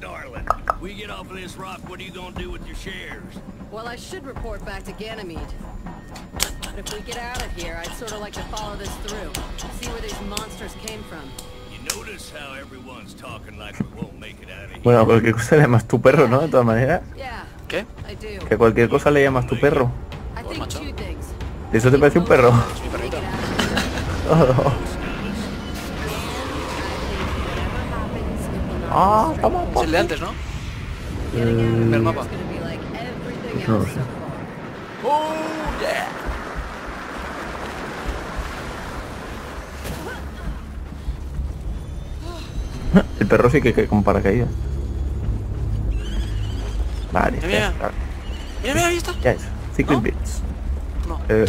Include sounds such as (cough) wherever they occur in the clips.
darling. We get off of this rock, what are you gonna do with your shares? Well, I should report back to Ganymede. But if we get out of here, I'd sort of like to follow this through. See where these monsters came from. You notice how everyone's talking like we won't make it out of here? Bueno, cualquier cosa le llamas tu perro, ¿no? De todas maneras. Yeah, ¿Qué? I do. Que cualquier cosa le llamas tu perro. I think macho. two things. ¿Eso te parece un perro? Es mi perrito. (laughs) Ah, toma, Es el de antes, ¿no? Of El mapa. No lo sé. ¡Oh, yeah! (laughs) El perro sí que cae con paracaídas. Vale, Mira, mira. espera, Mira, mira, ahí está. ya es. Secret ¿No? Bits. No, Eh,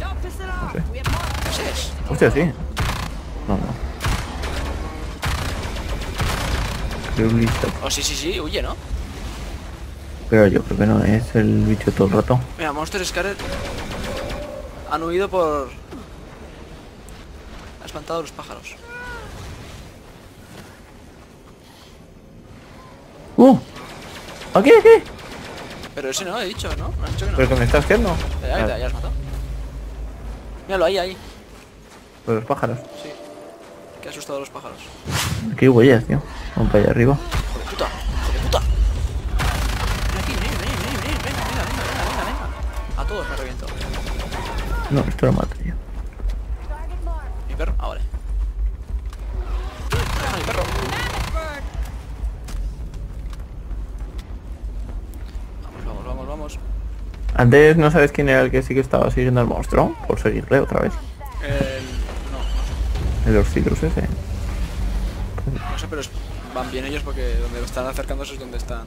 off. sé. Hostia, sí. Creo listo. Oh, sí, sí, sí, huye, ¿no? Pero yo creo que no es el bicho todo el rato. Mira, Monster Scarlet han huido por... Ha espantado a los pájaros. ¡Uh! ¡Aquí, aquí! Pero ese no, he dicho, ¿no? ¿No has dicho que no? ¿Pero que me estás haciendo? Ya, ya, ya has matado. Míralo, ahí, ahí. Por los pájaros. Asustado a los pájaros. Aquí huellas, tío. Vamos para allá arriba. ¡Hijo de puta! ¡Hijo de puta! Ven aquí, ven, ven, ven, ven, venga, venga, venga, venga, venga. A todos me reviento. No, esto lo mato yo. ¿Mi perro? Ah, vale. Mi perro. Vamos, vamos, vamos, vamos. Antes no sabes quién era el que sí que estaba siguiendo al monstruo. Por seguirle otra vez. El... Orcilus ese. No sé, pero van bien ellos porque donde están acercándose es donde están.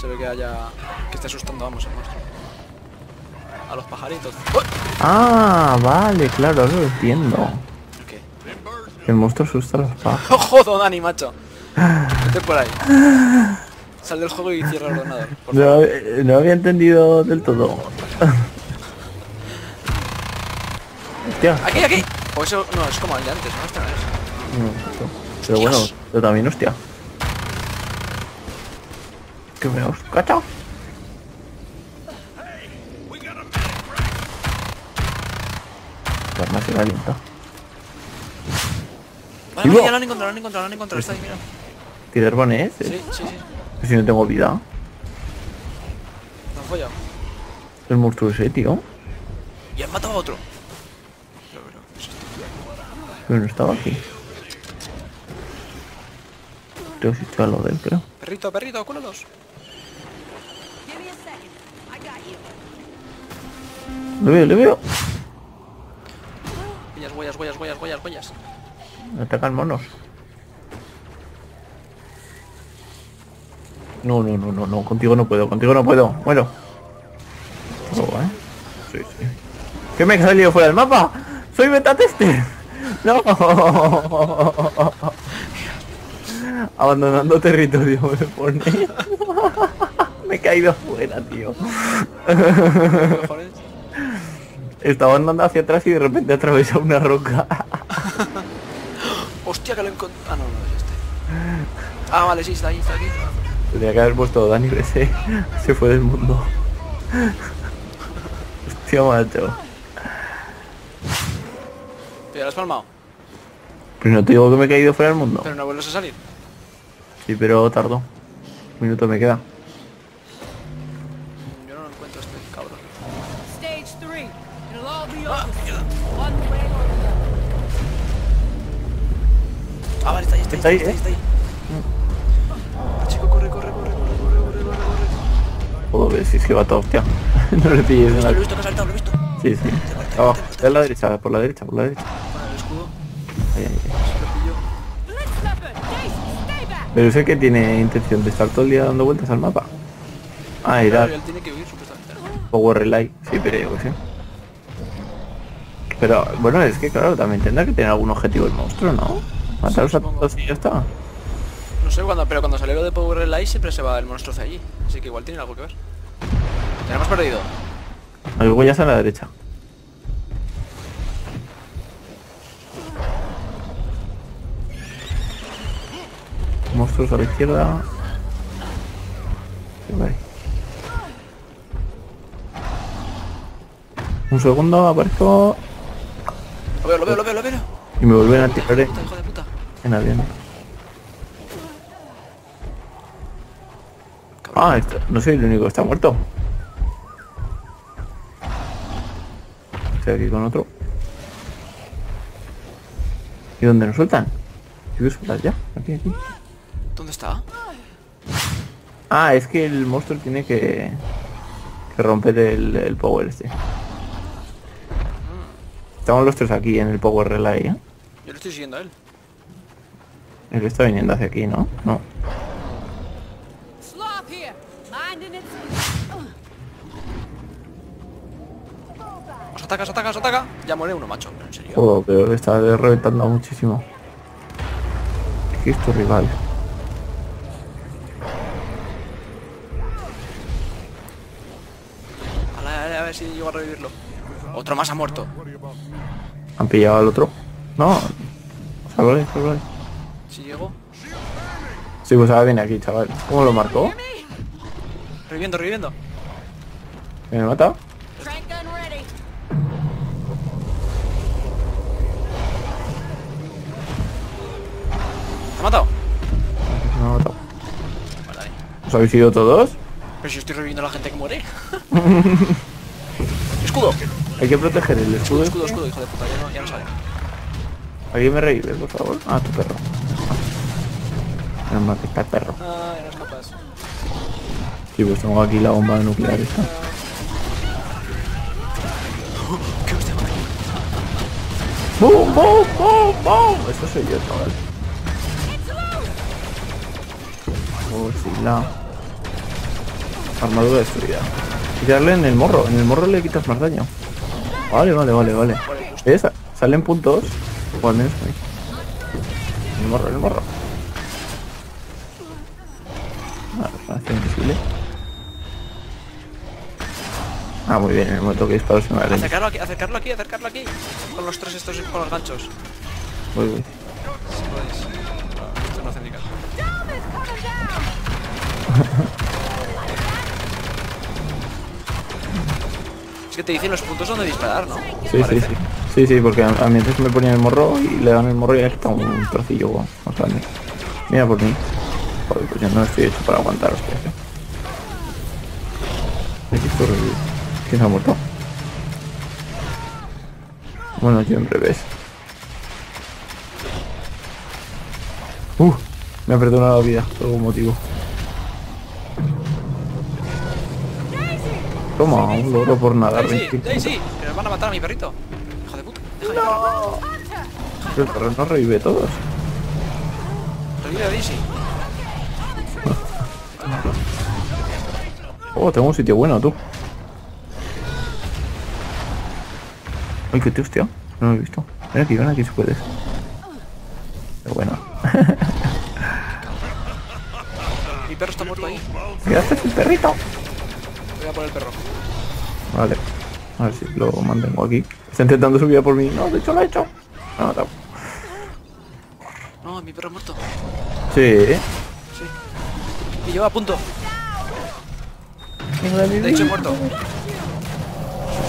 Se ve que haya. que esté asustando, vamos, el monstruo. A los pajaritos. ¡Uy! Ah, vale, claro, ahora lo entiendo. ¿Qué? El monstruo asusta a los pájaros. (laughs) ¡Oh, jodo, Dani, macho! Vete por ahí. Sal del juego y cierra el ordenador. Por favor. No, no había entendido del todo. Hostia. ¡Aquí, aquí! O eso. No, es como el de antes, ¿no? Este no es. No. Pero bueno, pero también hostia. Que me os cacha. La arma se. Vale, Vivo. vale, ya lo han encontrado, lo han encontrado, lo han encontrado. Está ahí, mira. Tirar bonés. Sí, sí, sí. Si no tengo vida. Han follado. El monstruo ese, tío. Y han matado a otro. Pero, pero, ¿qué es esto? Pero no estaba aquí. Creo que estaba lo de él, creo. Perrito, perrito, a you. Le veo, le veo. Huellas, huellas, huellas, huellas, huellas, huellas. Atacan monos. No, no, no, no, no, contigo no puedo, contigo no puedo. Bueno. Oh, ¿eh? Sí, sí. ¿Qué me he salido fuera del mapa? ¡Soy beta tester! ¡No! Abandonando territorio me pone. me he caído fuera, tío. Estaba andando hacia atrás y de repente atravesado una roca. Hostia, que lo encontré. Ah, no, no es este. Ah, vale, sí, está ahí, está aquí. Tendría que haber puesto Dani ese se fue del mundo. Hostia macho. Ya lo has palmado. Pero no te digo que me he caído fuera del mundo. Pero no vuelves a salir. Sí, pero tardó. Un minuto me queda. Yo no lo encuentro este cabrón. Stage three. It'll all be Ah, over. mierda. One way or Ah, vale, está ahí, está ahí, Está está ahí, ahí, está ahí. Ah, chico, corre, corre, corre, corre, corre, corre, corre, corre. Puedo ver si es que va todo, hostia. (laughs) no le pilles visto, lo he visto, que ha saltado, lo he visto. Sí, sí. Abajo. De la derecha, por la derecha, por la derecha. Pero sé que tiene intención de estar todo el día dando vueltas al mapa. Ah, era Claro, él tiene que huir, supuestamente. ¿no? Power Relay. Sí, pero yo que sé. Pero bueno, es que claro, también tendrá que tener algún objetivo el monstruo, ¿no? Mataros a supongo. todos y ya está. No sé cuándo, pero cuando salió lo de Power Relay siempre se va el monstruo hacia allí. Así que igual tiene algo que ver. Tenemos perdido. Hay huellas a la derecha. Monstruos a la izquierda. Guay. Un segundo, aparezco Lo veo, lo veo, lo veo, lo veo. y me vuelven a tirar en, en avión. Ah, esto- no soy el único que está muerto. Estoy aquí con otro. ¿Y dónde nos sueltan? ¿Sí que sueltas ya? Aquí, aquí. Ah, es que el monstruo tiene que, que romper el, el power este. Estamos los tres aquí en el power relay, ¿eh? Yo lo estoy siguiendo a él. Él está viniendo hacia aquí, ¿no? No. Os ataca, os ataca, os ataca. Ya muere uno, macho. En serio. Joder, pero le está reventando muchísimo. Aquí es tu rival. Otro más ha muerto. Han pillado al otro. No. Sálvale, sálvale. Si llego. Sí, pues ahora viene aquí, chaval. ¿Cómo lo marcó? Reviviendo, reviviendo. ¿Me ha matado? Me ha matado. Vale, ahí. ¿Os habéis ido todos? Pero si estoy reviviendo a la gente que muere. (laughs) escudo. Hay que proteger el escudo. Escudo, este. escudo, hijo de puta. Ya no, ya no sale. ¿Alguien me revive, por favor? Ah, tu perro. Menos mal que está el perro. Ah, ya no es capaz. Sí, pues tengo aquí la bomba nuclear esta. ¡Bum, bum, bum, bum! Eso soy yo, chaval. Oh, sí, la... Armadura destruida. Tirarle en el morro. En el morro le quitas más daño. Vale, vale, vale, vale. ¿Ves? Salen puntos. O al menos ahí. El morro, el morro. Ah, invisible. Ah, muy bien, en el momento que disparo se me va Acercarlo aquí, acercarlo aquí, acercarlo aquí. Con los tres estos con los ganchos. Voy, voy. Si podéis. No, esto no hace ni caso. (laughs) Es que te dicen los puntos donde disparar, ¿no? Sí, sí, sí. Sí, sí, porque a, a mí antes me ponía el morro y le dan el morro y le quitado un trocillo guau, más grande. Mira por mí. Joder, pues yo no estoy hecho para aguantar, hostia. ¿Quién se ha muerto? Bueno, yo en breves. Uh, me ha perdonado la vida por algún motivo. Toma, un logro por nada. Daisy, 25. Daisy, que nos van a matar a mi perrito. Hijo de puta. Deja de Pero el perro no revive todos. Revive a Daisy. Oh, tengo un sitio bueno, tú. Ay, qué tío, hostia. No lo he visto. Ven aquí, ven aquí si puedes. Pero bueno. (laughs) Mi perro está muerto ahí. ¿Qué haces el perrito? Voy a por el perro. Vale. A ver si lo mantengo aquí. Está intentando subir a por mí. No, de hecho lo he hecho. Me ha matado. No, mi perro ha muerto. Sí. Sí. Y yo a punto. De hecho, he muerto.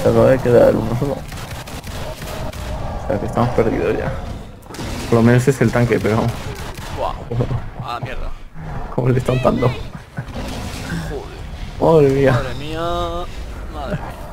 Se acaba de quedar uno solo. O sea que estamos perdidos ya. Por lo menos es el tanque, pero... Buah. A la mierda. ¿Cómo le están dando? Joder. Madre mía. Madre mía. Madre mía. Okay, wake up in